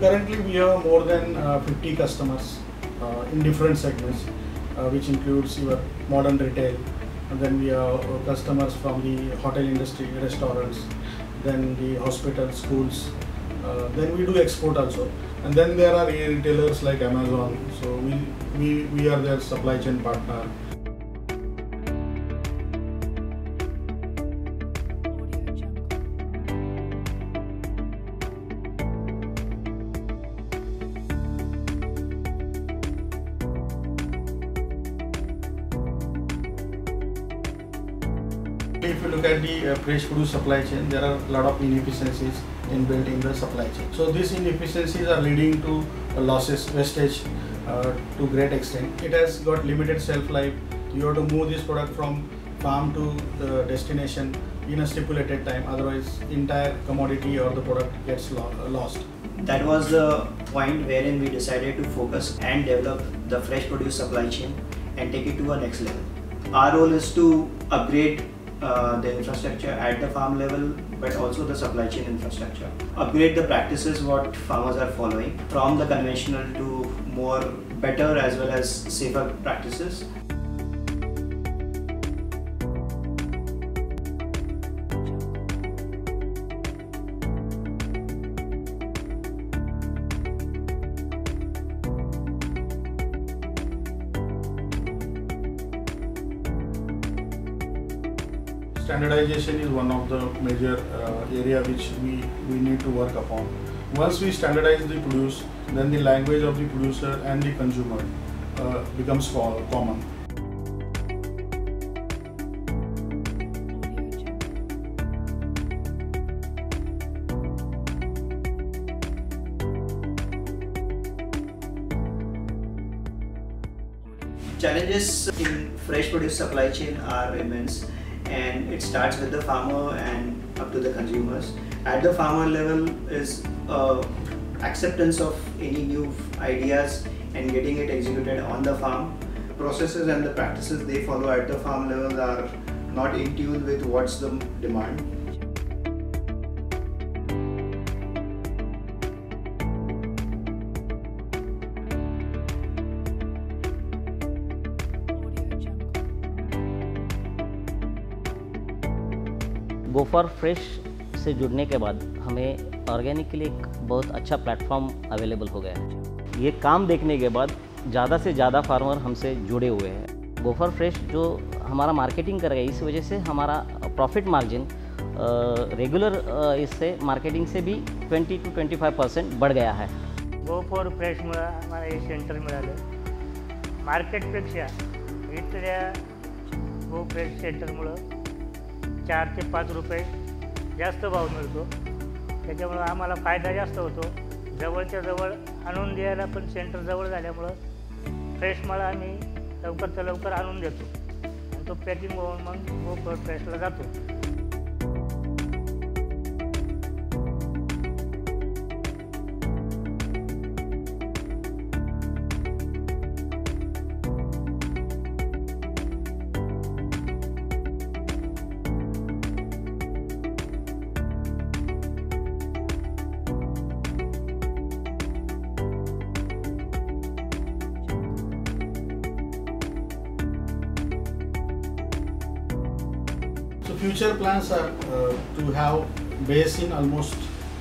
Currently, we have more than uh, 50 customers uh, in different segments, uh, which includes your modern retail, and then we have uh, customers from the hotel industry, restaurants, then the hospital, schools. Uh, then we do export also, and then there are retailers like Amazon. So we we, we are their supply chain partner. If you look at the uh, fresh produce supply chain, there are a lot of inefficiencies in the supply chain. So these inefficiencies are leading to uh, losses, wastage uh, to great extent. It has got limited shelf life. You have to move this product from farm to the destination in a stipulated time. Otherwise, entire commodity or the product gets lo- uh, lost. That was the point wherein we decided to focus and develop the fresh produce supply chain and take it to a next level. Our role is to upgrade uh, the infrastructure at the farm level but also the supply chain infrastructure. Upgrade the practices what farmers are following from the conventional to more better as well as safer practices. Standardization is one of the major uh, area which we, we need to work upon. Once we standardize the produce, then the language of the producer and the consumer uh, becomes co- common. Challenges in fresh produce supply chain are immense and it starts with the farmer and up to the consumers. At the farmer level is uh, acceptance of any new ideas and getting it executed on the farm. Processes and the practices they follow at the farm level are not in tune with what's the demand. Go for fresh से जुड़ने के बाद हमें organic के लिए एक बहुत अच्छा प्लेटफॉर्म अवेलेबल हो गया है। ये काम देखने के बाद ज़्यादा से ज़्यादा फार्मर हमसे जुड़े हुए हैं। गोफर फ्रेश जो हमारा मार्केटिंग कर रहा है, इस वजह से हमारा प्रॉफिट मार्जिन रेगुलर इससे मार्केटिंग से भी 20 टू 25 परसेंट बढ़ गया है। गो फॉर फ्रेशमुळं आम्हाला हे। सेंटर मिळालं मार्केटपेक्षा इथल्या गो फ्रेश सेंटरमुळं चार ते पाच रुपये जास्त भाव मिळतो. त्याच्यामुळं आम्हाला फायदा जास्त होतो. जवळच्या जवळ आणून द्यायला पण सेंटर जवळ झाल्यामुळं फ्रेश माल आम्ही लवकरच्या लवकर आणून देतो. आणि तो पॅकिंग होऊन मग गो फ्रेशला जातो. Future plans are uh, to have base in almost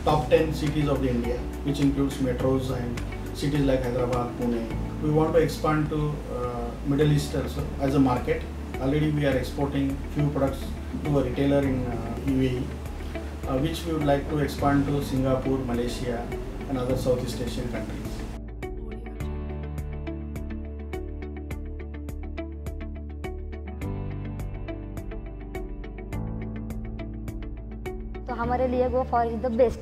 top 10 cities of India, which includes metros and cities like Hyderabad, Pune. We want to expand to uh, Middle East also as a market. Already we are exporting few products to a retailer in uh, UAE, uh, which we would like to expand to Singapore, Malaysia, and other Southeast Asian countries. तो हमारे लिए go for is the best.